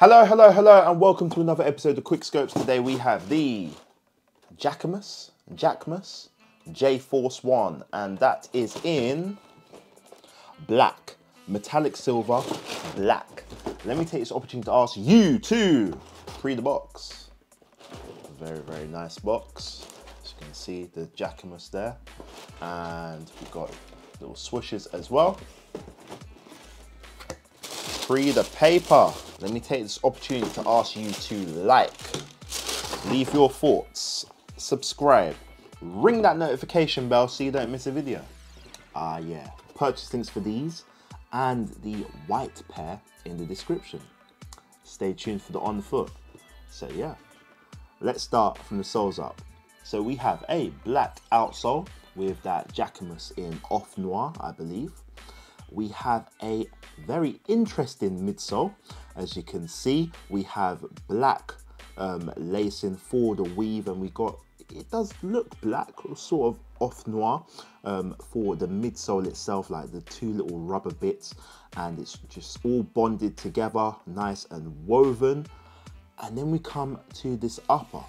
Hello, hello, hello, and welcome to another episode of Quick Schopes. Today we have the Jacquemus, Jacquemus J Force One, and that is in black, metallic silver, black. Let me take this opportunity to ask you to pre the box. Very, very nice box. As you can see, the Jacquemus there, and we've got little swooshes as well. Free the paper. Let me take this opportunity to ask you to like, leave your thoughts, subscribe, ring that notification bell so you don't miss a video. Ah yeah, purchase links for these and the white pair in the description. Stay tuned for the on foot. So yeah, let's start from the soles up. So we have a black outsole with that Jacquemus in off noir, I believe we have a very interesting midsole. As you can see, we have black um, lacing for the weave and we got, it does look black, sort of off noir um, for the midsole itself, like the two little rubber bits and it's just all bonded together, nice and woven. And then we come to this upper.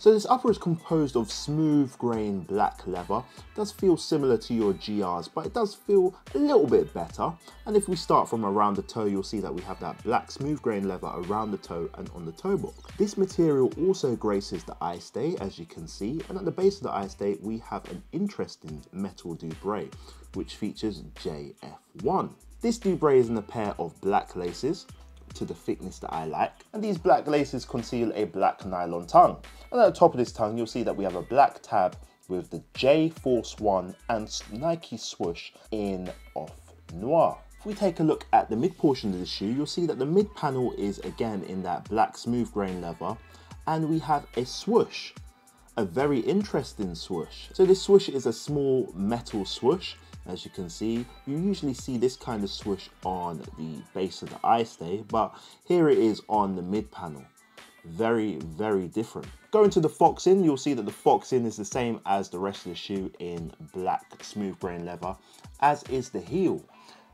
So this upper is composed of smooth grain black leather. It does feel similar to your GRs, but it does feel a little bit better. And if we start from around the toe, you'll see that we have that black smooth grain leather around the toe and on the toe box. This material also graces the eye stay, as you can see. And at the base of the eye stay, we have an interesting metal dubrae, which features JF1. This dubrae is in a pair of black laces, to the thickness that I like. And these black laces conceal a black nylon tongue. And at the top of this tongue, you'll see that we have a black tab with the J Force One and Nike swoosh in off noir. If we take a look at the mid portion of the shoe, you'll see that the mid panel is again in that black smooth grain leather and we have a swoosh, a very interesting swoosh. So this swoosh is a small metal swoosh as you can see, you usually see this kind of swoosh on the base of the eye stay, but here it is on the mid panel. Very, very different. Going to the foxing, you'll see that the foxing is the same as the rest of the shoe in black smooth grain leather, as is the heel.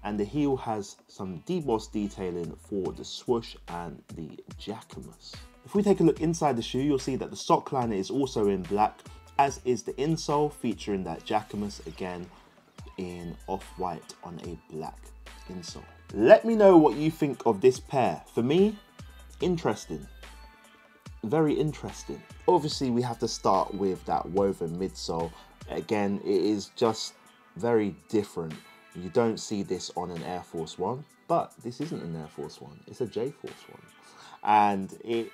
And the heel has some deboss detailing for the swoosh and the Jacquemus. If we take a look inside the shoe, you'll see that the sock liner is also in black, as is the insole featuring that Jacquemus again in off-white on a black insole. Let me know what you think of this pair. For me, interesting. Very interesting. Obviously, we have to start with that woven midsole. Again, it is just very different. You don't see this on an Air Force One, but this isn't an Air Force One. It's a J Force One. And it,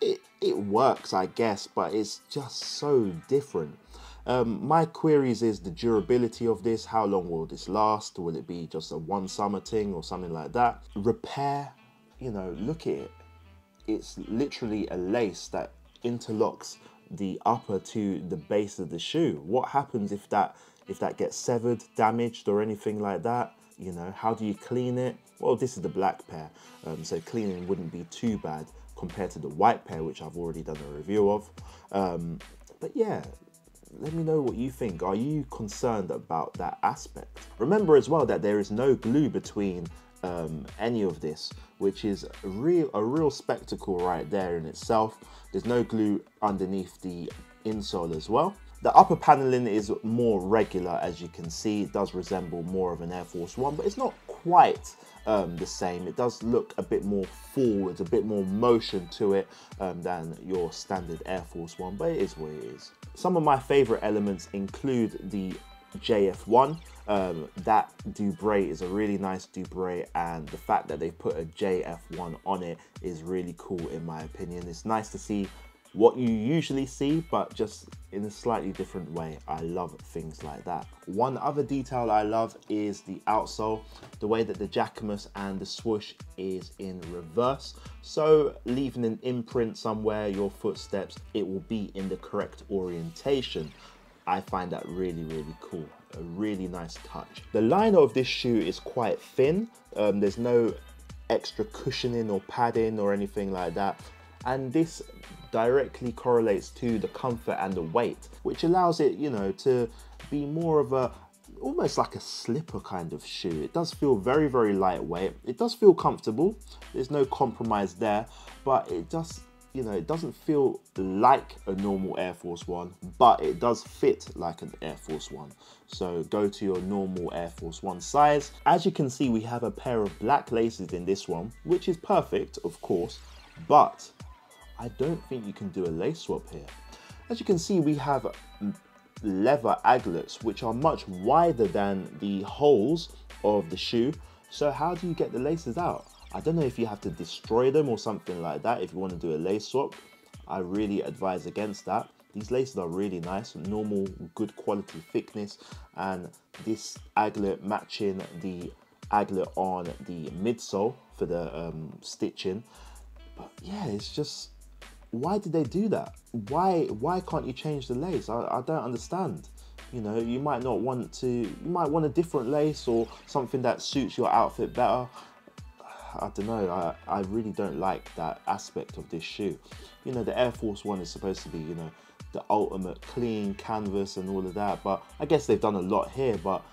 it, it works, I guess, but it's just so different. Um, my queries is the durability of this. How long will this last? Will it be just a one summer thing or something like that? Repair, you know, look at it. It's literally a lace that interlocks the upper to the base of the shoe. What happens if that if that gets severed, damaged or anything like that? You know, how do you clean it? Well, this is the black pair, um, so cleaning wouldn't be too bad compared to the white pair, which I've already done a review of. Um, but yeah, let me know what you think. Are you concerned about that aspect? Remember as well that there is no glue between um, any of this, which is a real, a real spectacle right there in itself. There's no glue underneath the insole as well. The upper paneling is more regular, as you can see. It does resemble more of an Air Force One, but it's not quite um, the same. It does look a bit more forwards, a bit more motion to it um, than your standard Air Force One, but it is what it is. Some of my favorite elements include the JF1. Um, that Dubrae is a really nice Dubrae and the fact that they've put a JF1 on it is really cool in my opinion. It's nice to see what you usually see, but just in a slightly different way. I love things like that. One other detail I love is the outsole, the way that the Jacquemus and the swoosh is in reverse. So leaving an imprint somewhere, your footsteps, it will be in the correct orientation. I find that really, really cool. A really nice touch. The liner of this shoe is quite thin. Um, there's no extra cushioning or padding or anything like that. And this directly correlates to the comfort and the weight, which allows it, you know, to be more of a almost like a slipper kind of shoe. It does feel very, very lightweight. It does feel comfortable. There's no compromise there, but it does, you know, it doesn't feel like a normal Air Force One, but it does fit like an Air Force One. So go to your normal Air Force One size. As you can see, we have a pair of black laces in this one, which is perfect, of course, but I don't think you can do a lace swap here. As you can see, we have leather aglets, which are much wider than the holes of the shoe. So how do you get the laces out? I don't know if you have to destroy them or something like that if you want to do a lace swap. I really advise against that. These laces are really nice, normal, good quality thickness, and this aglet matching the aglet on the midsole for the um, stitching. But yeah, it's just why did they do that? Why why can't you change the lace? I, I don't understand. You know, you might not want to, you might want a different lace or something that suits your outfit better. I don't know, I, I really don't like that aspect of this shoe. You know, the Air Force One is supposed to be, you know, the ultimate clean canvas and all of that, but I guess they've done a lot here, but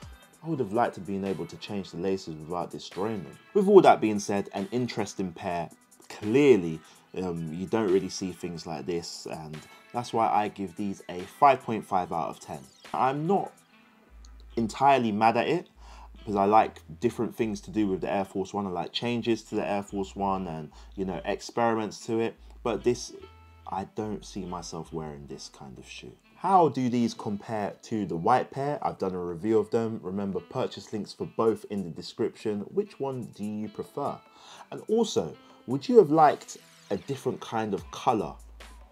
I would have liked to been able to change the laces without destroying them. With all that being said, an interesting pair, clearly um, you don't really see things like this and that's why I give these a 5.5 out of 10. I'm not entirely mad at it because I like different things to do with the Air Force One. I like changes to the Air Force One and, you know, experiments to it. But this, I don't see myself wearing this kind of shoe. How do these compare to the white pair? I've done a review of them. Remember, purchase links for both in the description. Which one do you prefer? And also, would you have liked a different kind of color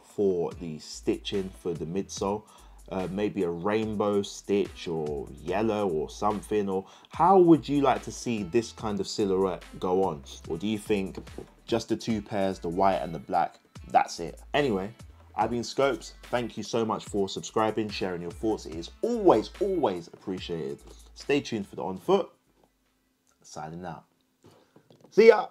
for the stitching for the midsole. Uh, maybe a rainbow stitch or yellow or something or how would you like to see this kind of silhouette go on? Or do you think just the two pairs the white and the black that's it? Anyway I've been Schopes. Thank you so much for subscribing sharing your thoughts. It is always always appreciated. Stay tuned for the on foot. Signing out. See ya